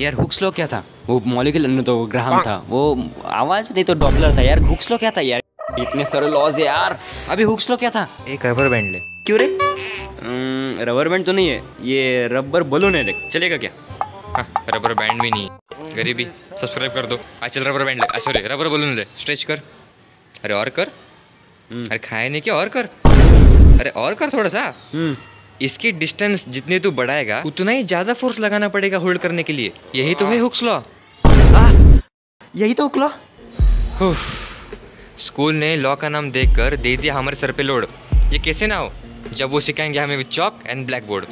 यार हुक्स लो क्या था? वो मॉलिक्यूल तो ग्राहम था। वो आवाज़ नहीं तो डॉपलर था। यार हुक्स लो क्या था यार? इतने सारे लॉज है यार। अभी हुक्स लो क्या था? एक रबर बैंड ले। क्यों रे? रबर बैंड तो नहीं है। ये रबर बलून है देख। चलेगा क्या? हाँ रबर बैंड भी नहीं गरीबी। सब्सक्राइब कर दो। चल रबर बैंड ले। सॉरी रबर बलून ले। स्ट्रेच कर। अरे और कर। अरे खाए नहीं क्या? और कर। अरे और कर थोड़ा सा। हम्म। इसकी डिस्टेंस जितने तू बढ़ाएगा उतना ही ज़्यादा फोर्स लगाना पड़ेगा होल्ड करने के लिए। यही तो है हुक्स लॉ यही तो हुक लॉ स्कूल ने लॉ का नाम देखकर दे दिया हमारे सर पे लोड ये कैसे ना हो? जब वो सिखाएँगे हमें with chalk and black board